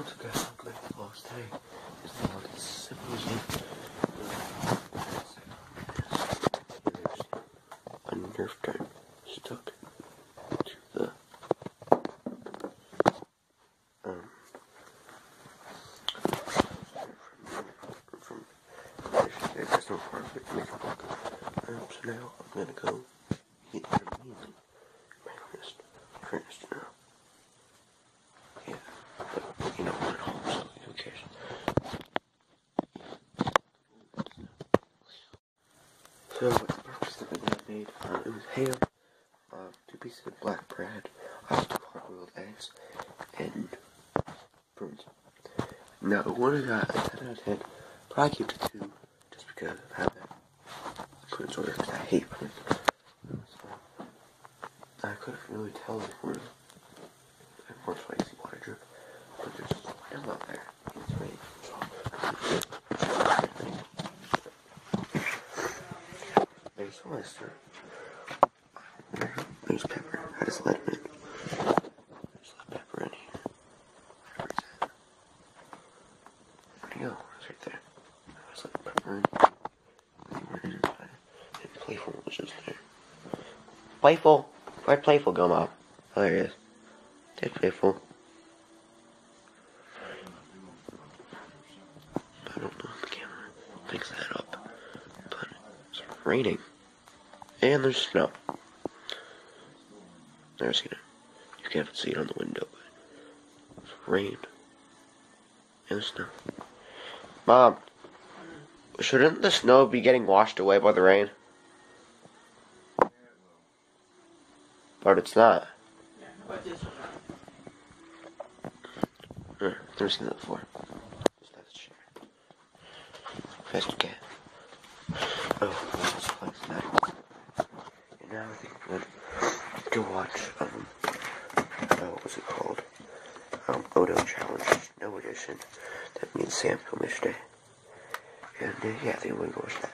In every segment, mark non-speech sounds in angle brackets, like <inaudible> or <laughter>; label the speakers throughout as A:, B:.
A: Welcome back to vlogs. Today is the vlog as simple as you a Nerf gun stuck to the um from, from there's no part of it to make a book. Um, so now I'm gonna go get immediately my furnace furnace now. Yeah. But, you know, we're at home, so who cares? So, the breakfast that we made, uh, it was ham, uh, two pieces of black bread, two hard-boiled eggs, and prunes. Now, one I got a 10 out of 10, but I keep it 2, just because I have that prunes order, because I hate prunes. I couldn't really tell if we're more spicy water drip, but there's still not there. It's raining. So. There's pepper. I just let him in. There's that pepper in here. Where's that? Where'd he go? It's right there. I just let pepper in. It? And playful was just there. Playful. Where'd playful go, Mom? Oh, there he is. Take playful. I don't know if the camera picks that up, but it's raining. And there's snow. Seen it. You can't see it on the window, but it's rain. And there's snow. Mom, shouldn't the snow be getting washed away by the rain? But it's not. Seen that before. Just have to share it. Best you can. Oh, this is fun tonight. And now I think I'm gonna go watch, um, uh, what was it called? Um, Odo Challenge no Edition. That means Sam filmed yesterday. And, uh, yeah, I think I'm gonna watch that.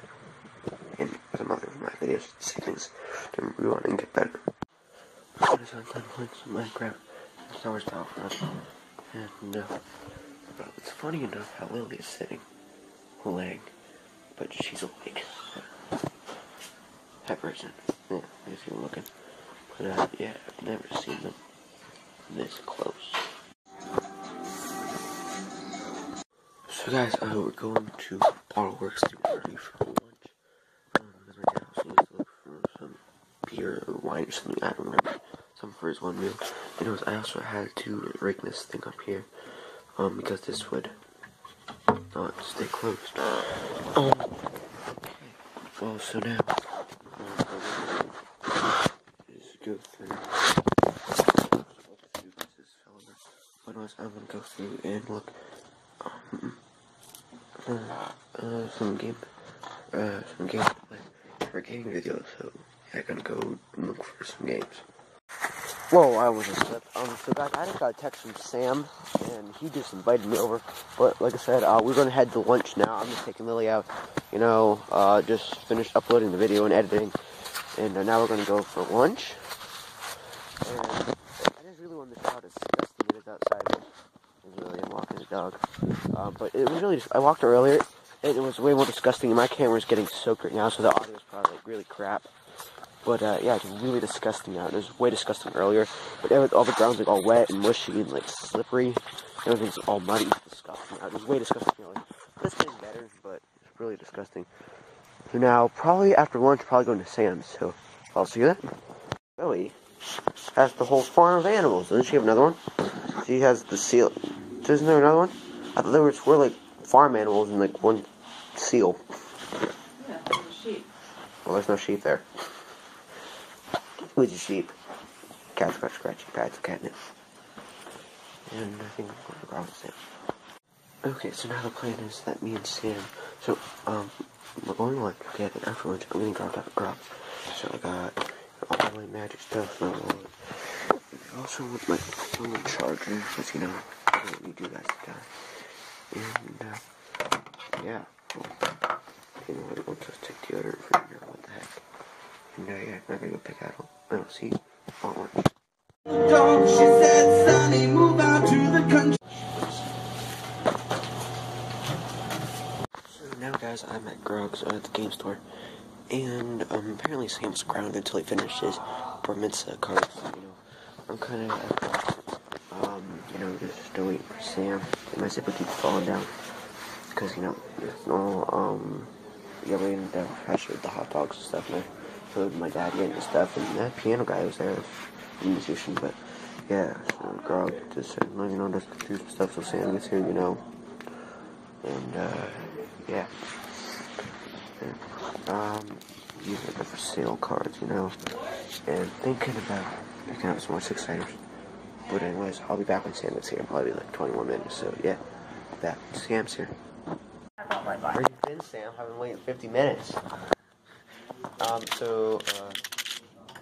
A: And some other of my videos, see things to improve on and get better. I'm done playing some Minecraft, Star Wars Battlefront. And, uh, it's funny enough how Lily is sitting, laying, but she's awake. That person. Yeah, You're looking. But, uh, yeah, I've never seen them this close. So, guys, uh, we're going to Bottle Works to get ready for lunch. Um, because my dad also needs to look for some beer or wine or something, I don't remember. Something for his one meal. Anyways, I also had to rake this thing up here, um, because this would not stay closed. Um, okay. Well, so now, um, just go through. Anyways, I'm gonna go through and look, um, uh, uh, some game, uh, some games to play for gaming video, so yeah, I'm gonna go look for some games. Whoa, I was a slip. Um, so guys, I just got a text from Sam, and he just invited me over. But like I said, uh, we're gonna head to lunch now. I'm just taking Lily out. You know, uh, just finished uploading the video and editing, and uh, now we're gonna go for lunch. And I just really wanted to show how disgusting it is outside. It's really, I'm walking the dog. Um, but it was really, just, I walked earlier, and it was way more disgusting. And my camera's getting soaked right now, so the audio is probably like really crap. But uh, yeah, it's really disgusting now. It was way disgusting earlier. But all the ground's like all wet and mushy and like slippery. Everything's all muddy. It's disgusting out. It was way disgusting earlier. This getting better, but it's really disgusting. So now, probably after lunch, probably going to Sam's. So I'll see you then. Zoe has the whole farm of animals. Doesn't she have another one? She has the seal. Isn't there another one? I thought there was four like farm animals and like one seal.
B: Yeah, sheep.
A: Well, there's no sheep there. Who's a sheep? Cats scratch scratchy pads of catnip. And I think I'm going to grab Sam. Okay, so now the plan is that me and Sam, so, um, we're going to lunch, okay, then after lunch, I'm to grab that grab. So I got all my magic stuff, and and also with my phone charger, because, you know, what we do that time. And, uh, yeah. Well, anyway, we'll just take the other and what the heck. And, uh, yeah, I'm gonna go pick out. I don't see. Don't,
C: Dog, she said, Sonny, move out to the country.
A: So now, guys, I'm at Grog's uh, at the game store. And um, apparently Sam's grounded until he finishes Brahmitsa cards. You know, I'm kind of know, wait for Sam. My zipper keeps falling down because you know, there's no, um, yeah, we ended up pressure with the hot dogs and stuff. I showed my dad getting the stuff, and that piano guy was there, a musician, but yeah, so Grug just you know, just do some stuff so Sam gets here, you know. And, uh, yeah. And, um, are the for sale cards, you know. And thinking about picking up some more Six Siders. But anyways, I'll be back when Sam gets here. Probably like 20 more minutes. So yeah, back. Sam's here. Where you been, Sam? I've been waiting 50 minutes. Um, so uh,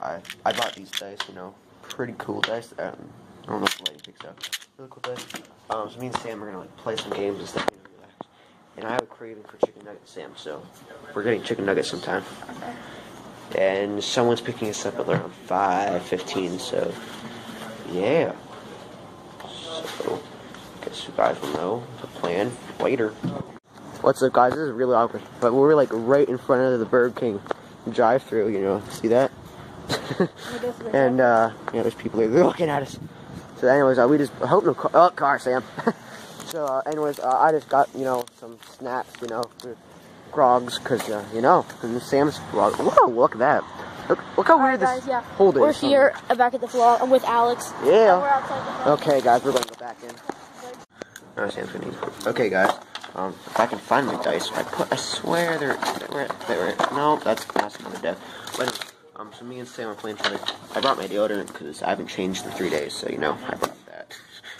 A: I I bought these dice. You know, pretty cool dice. Um, I don't know if the lady picks up. Really cool dice. Um, so me and Sam are gonna like play some games and stuff. And I have a craving for chicken nuggets, Sam. So we're getting chicken nuggets sometime. And someone's picking us up at around 5:15. So yeah. So guess you guys will know the plan later. What's up, guys? This is really awkward, but we're like right in front of the Burger King drive-through. You know, see that? <laughs> and uh, yeah, there's people there they're looking at us. So, anyways, uh, we just I hope no car. Oh, car, Sam. <laughs> so, uh, anyways, uh, I just got you know some snacks, you know, for grogs, cause uh, you know, and Sam's grog. Whoa, look at that. Look, look how weird
C: Alright,
A: this
C: yeah.
A: hold is.
C: We're here uh, back at the floor I'm with Alex. We're
A: Yeah.
C: outside the
A: Okay, guys, we're going to go back in. Oh, Sam's gonna need Okay, guys. Um, if I can find my dice, I put. I swear they're. They were. They were. No, that's that's another death. But um, so me and Sam are playing other. I brought my deodorant because I haven't changed in three days, so you know I brought that.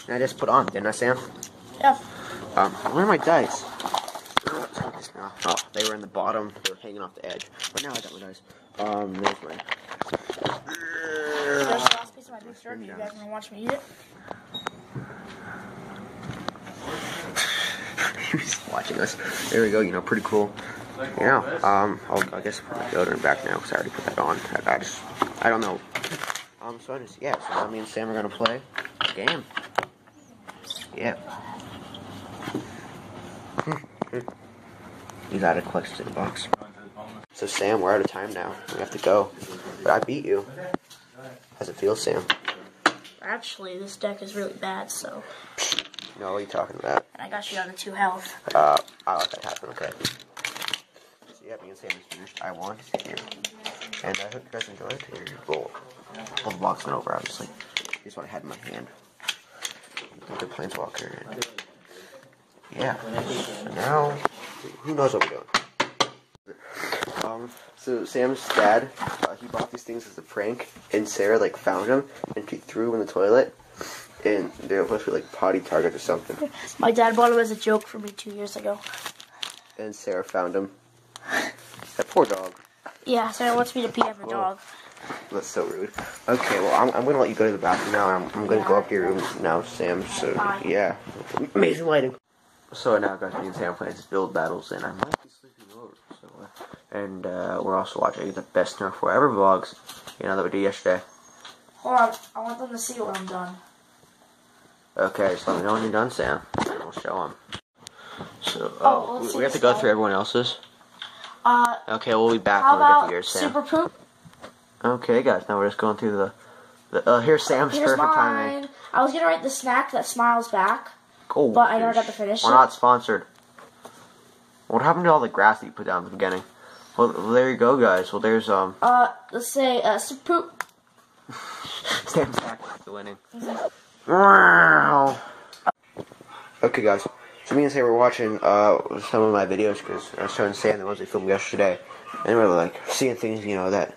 A: And I just put on, didn't I, Sam?
C: Yeah.
A: Um, where are my dice? Oh, they were in the bottom. They were hanging off the edge. But now I got my dice. Um, there's mine.
C: There's the last piece of my beef jerky. You guys wanna watch me eat it? <laughs>
A: He's watching us. There we go. You know, pretty cool. Yeah. Um. I'll, I guess put my deodorant back now because I already put that on. I, I just. I don't know. Um. So I just. Yeah. So me and Sam are gonna play a game. Yeah. <laughs> you got a question box. So Sam, we're out of time now. We have to go. But I beat you. How's it feel, Sam?
C: Actually, this deck is really bad, so.
A: No, what are you talking about?
C: And I got you down to two health.
A: Uh, I'll let that happen, okay. So yeah, me and Sam is finished. I won here. And I hope you guys enjoyed. Well, the box went over, obviously. Here's what I had in my hand. The Planeswalker. And yeah. So now, who knows what we're doing. Um, so Sam's dad, uh, he bought these things as a prank, and Sarah, like, found them, and she threw them in the toilet. And they were supposed to be, like, potty targets or something. <laughs>
C: My dad bought them as a joke for me two years ago.
A: and Sarah found them. That poor dog.
C: Yeah, Sarah wants me to pee on every dog.
A: That's so rude. Okay, well, I'm, I'm gonna let you go to the bathroom now. I'm, I'm gonna go up to your room now, Sam. So,
C: Bye.
A: yeah. Amazing lighting. So now, guys, me and Sam playing this build battles, and I might be sleeping over. So, uh, and uh, we're also watching the best Nerf Forever vlogs, you know, that we did yesterday.
C: Hold on, I want them to see when I'm done.
A: Okay, just let me know when you're done, Sam, and we'll show them. So,
C: Oh,
A: oh, we, we have to go through everyone else's.
C: Uh,
A: Okay, we'll be back when we get to yours, Sam.
C: Super Poop?
A: Okay, guys, now we're just going through the. the uh, here's Sam's
C: Here's
A: perfect timing.
C: mine. I was gonna write the snack that smiles back.
A: Oh,
C: But I never got to finish
A: We're
C: it.
A: not sponsored. What happened to all the grass that you put down at the beginning? Well, there you go, guys. Well, there's um
C: Uh, let's say uh, Super Poop. <laughs>
A: Sam's back to winning. Wow. Okay, guys. So me and Sam were watching uh some of my videos because I was showing Sam the ones we filmed yesterday, and we were like seeing things, you know, that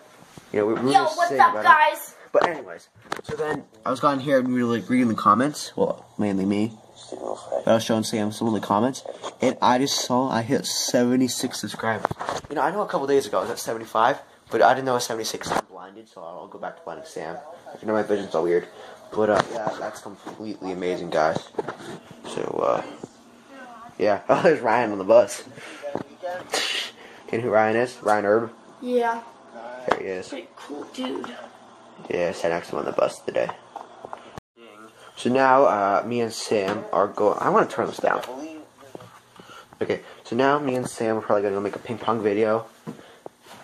A: you know we, we
C: Yo, what's up,
A: about it.
C: guys?
A: But anyways, so then I was gone here and we were like reading the comments. Well, mainly me. But I was showing Sam some of the comments, and I just saw I hit 76 subscribers. You know, I know a couple days ago I was at 75, but I didn't know I was 76. I'm blinded, so I'll go back to blinding Sam. You know, my vision's all weird. But uh, yeah, that's completely amazing, guys. So uh, yeah. <laughs> Oh, there's Ryan on the bus. You know who Ryan is? Ryan Herb.
C: Yeah.
A: There he is.
C: Pretty cool dude.
A: Yeah, I sat next to him on the bus today. So now, uh, me and Sam are going. I want to turn this down. Okay, So now me and Sam are probably gonna go make a ping pong video,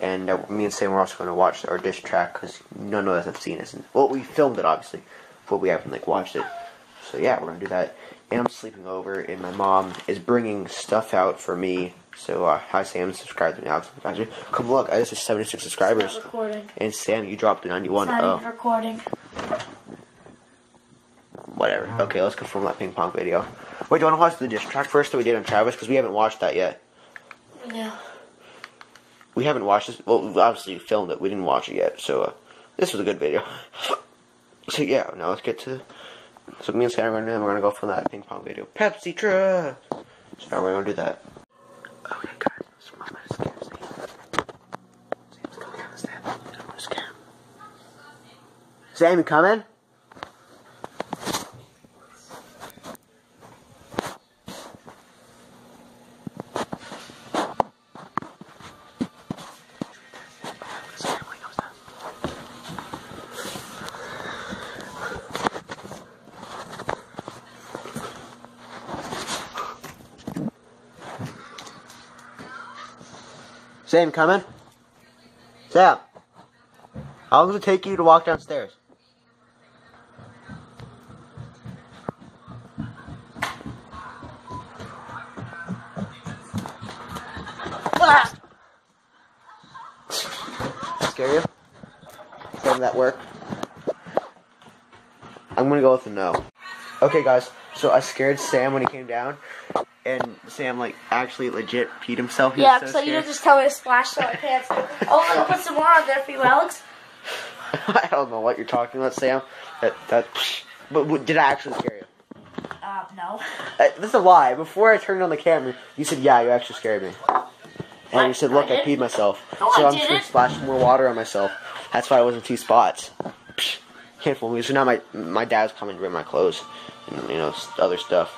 A: and uh, me and Sam are also gonna watch our dish track because none of us have seen it. Well, we filmed it obviously, but we haven't like watched it. So yeah, we're gonna do that. And I'm sleeping over, and my mom is bringing stuff out for me. So uh, hi Sam, subscribe to me, Alex. Come look, I just have 76 subscribers. And Sam, you dropped to 91.
C: It's not
A: Oh,
C: recording.
A: Whatever. Okay, let's go film that ping pong video. Wait, do you want to watch the dish track first that we did on Travis? Because we haven't watched that yet.
C: Yeah.
A: We haven't watched this. Well, we obviously filmed it. We didn't watch it yet. So uh, this was a good video. <laughs> so yeah, now let's get to. So me and Sam are gonna we're gonna go film that ping pong video. Pepsi truck. So now we're gonna do that. Okay, guys. So I'm gonna Sam. Sam's coming down the stairs. I'm gonna scare him. Sam, you coming? Sam, coming? Sam, how long does it take you to walk downstairs? Ah! Scare you? Sam, that work? I'm gonna go with a no. Okay, guys. So I scared Sam when he came down, and Sam like actually legit peed himself. He
C: Yeah, so,
A: so
C: you just tell me to splash on my pants. Oh, gonna put some more on there for you, Alex. <laughs>
A: I don't know what you're talking about, Sam. That that. But, but did I actually scare you?
C: Uh, no.
A: Uh, this is a lie. Before I turned on the camera, you said, "Yeah, you actually scared me." And
C: I-
A: you said, "Look,
C: I
A: I, peed myself."
C: No,
A: so
C: I
A: I'm just gonna splash more water on myself. That's why I was in two spots. Psh, Can't fool me. So now my my dad's coming to bring my clothes and you know other stuff.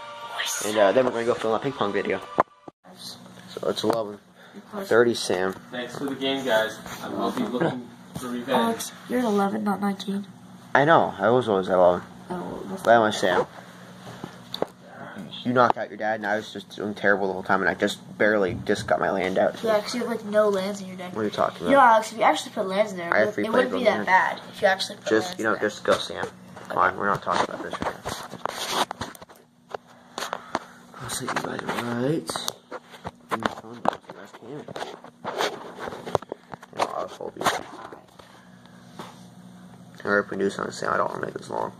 A: And uh, then we're gonna go film a ping pong video. So it's 11. 30, Sam.
D: Thanks for the game, guys. I will be looking <laughs> for revenge.
C: Alex, you're at 11, not 19.
A: I know. I was always at 11.
C: Oh, that's-
A: But anyway, Sam. You knocked out your dad, and I was just doing terrible the whole time, and I just barely just got my land out.
C: yeah, because you have like no lands in your deck.
A: What are you talking
C: You know. Alex, if you actually put lands in there,
A: I
C: it, it wouldn't be
A: from
C: that bad if you actually put
A: Just,
C: lands
A: you know,
C: in there.
A: just go, Sam. Come on, we're not talking about this right now. I'll set you guys right. in the phone box, you guys can. You know, I'll hold you. Or if we do something, Sam, I don't want to make this long.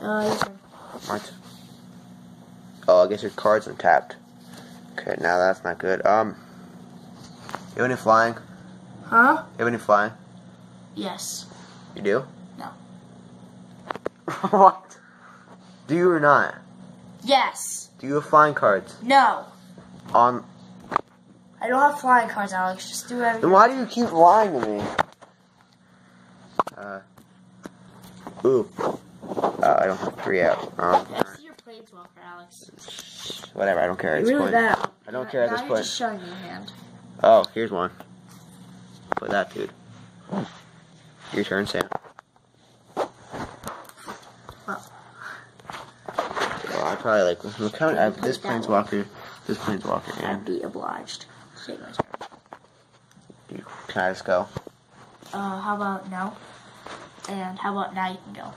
C: Uh, your turn.
A: What? Oh, I guess your card's untapped. Okay, now that's not good. Um, you have any flying? Huh? You
C: Huh?
A: have any flying?
C: Yes.
A: You do?
C: No. <laughs>
A: what? Do you or not?
C: Yes.
A: Do you have flying cards?
C: No.
A: On
C: I don't have flying cards, Alex. Just do whatever.
A: then why do you keep lying to me? Uh. Ooh. Uh, I don't have three out. Um,
C: I see your planeswalker, Alex.
A: whatever. I don't care this
C: really bad.
A: I don't care at this point.
C: just showing your hand.
A: Oh, here's one. Play that, dude. Your turn, Sam.
C: Well.
A: Well, I probably like look how uh, this planeswalker, this planeswalker,
C: I'd
A: and
C: be obliged. Take my turn.
A: you, can I just go?
C: Uh, how about now? And how about now you can go?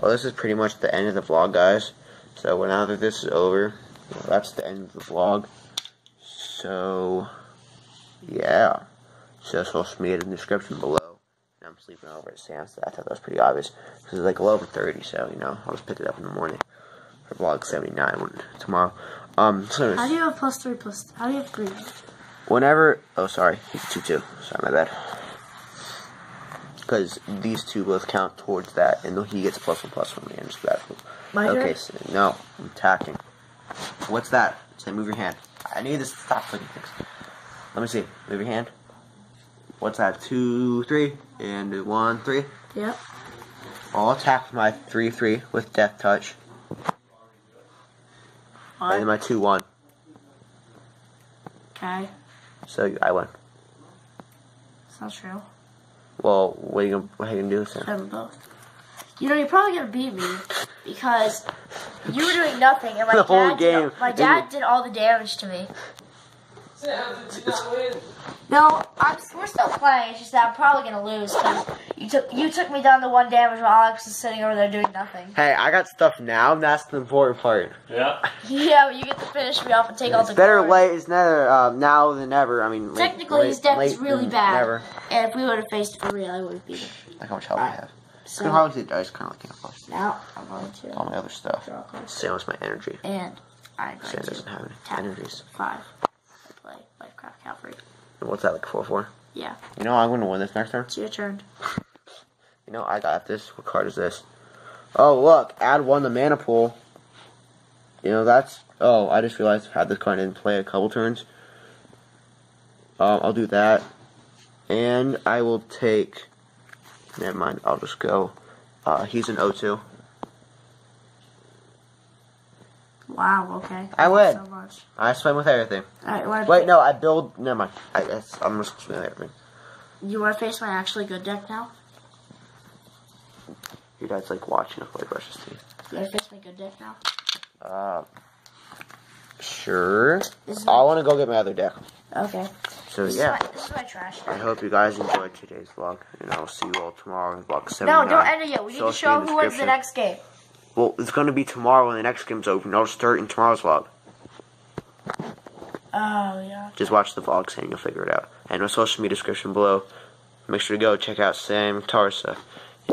A: Well, this is pretty much the end of the vlog, guys. So well, now that this is over, well, that's the end of the vlog. So, yeah. So social media in the description below. And I'm sleeping over at Sam's. I thought that was pretty obvious. This is like 11:30, so you know I'll just pick it up in the morning vlog 79 tomorrow. Um, so
C: How do you have plus three plus? How do you have three?
A: whenever. Oh, sorry, he's two two. Sorry, my bad. Because these two both count towards that, and he gets plus one plus one. And just that.
C: My
A: Okay, so, no, I'm attacking. What's that? Say, move your hand. I need this to stop clicking things. Let me see. Move your hand. What's that? Two, three, and one, three.
C: Yep.
A: I'll attack my three, three with death touch, and
C: What?
A: my two, one.
C: Okay.
A: So I won.
C: It's not true.
A: Well, what are you gonna, what are you gonna do,
C: have them both. You know, you're probably gonna beat me because you were doing nothing, and my <laughs>
A: The whole game.
C: Did, my dad did all the damage to me. No, I'm, we're still playing. It's just that I'm probably gonna lose because you took you took me down to one damage while Alex is sitting over there doing nothing.
A: Hey, I got stuff now, and that's the important part.
D: Yeah. <laughs>
C: Yeah, but you get to finish me off and take all the
A: better
C: glory.
A: late is never uh, now than never. I mean,
C: Technically,
A: late,
C: his deck is really bad.
A: Never.
C: And if we would have faced it for real, I would have beat him.
A: Like how much health I have.
C: So
A: So, how did I just kind of like plus
C: now I'm going to
A: all my other stuff.
C: draw cards,
A: Same as my energy.
C: and I'm
A: Sam doesn't have any energies.
C: five. I play Lifecraft Cavalry.
A: What's that like four four?
C: Yeah,
A: You know I'm gonna win this next turn.
C: it's your turn.
A: You know I got this. What card is this? Oh look, add one to mana pool. You know that's. Oh, I just realized I had this card in play a couple turns. Um, I'll do that, and I will take. Never mind. I'll just go. Uh, he's an O2.
C: Wow. Okay.
A: I win.
C: So much.
A: I swim with everything.
C: All right.
A: Wait, no, I build. Never mind. I, guess I'm just swim with everything.
C: You want to face my actually good deck now?
A: Your dad's like watching if I brush his teeth.
C: You want to face my good deck now?
A: Uh, sure. I want to go get my other deck.
C: okay.
A: So
C: This
A: yeah.
C: Is my, this is my trash. Deck.
A: I hope you guys enjoyed today's vlog, and I will see you all tomorrow in vlog
C: seven.
A: No,
C: don't end it yet. We need to show who wins the next game.
A: Well, it's going to be tomorrow when the next game's open. I'll start in tomorrow's vlog.
C: Oh yeah.
A: Just watch the vlogs and you'll figure it out. And my social media description below. Make sure to go check out Sam Tarsa.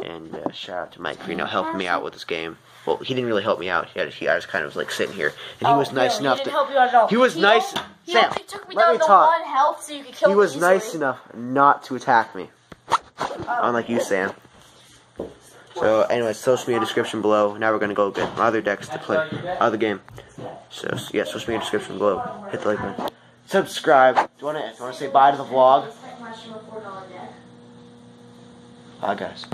A: And uh, shout out to Mike for you know helping me out with this game. Well, he didn't really help me out. He, had, he I was kind of like sitting here, and he
C: Oh,
A: was nice
C: really?
A: enough
C: he didn't
A: to.
C: help you at all.
A: He was nice-
C: He
A: Sam,
C: only took me
A: let
C: down
A: me
C: to
A: talk.
C: one health so you could kill
A: He was nice enough not to attack me,
C: Oh.
A: unlike you, Sam. So, anyway, social media description below. Now we're gonna go get my other decks to play other game. So, yeah, social media description below. Hit the like button. Subscribe. Do you wanna, do you wanna say bye to the vlog? Bye, guys.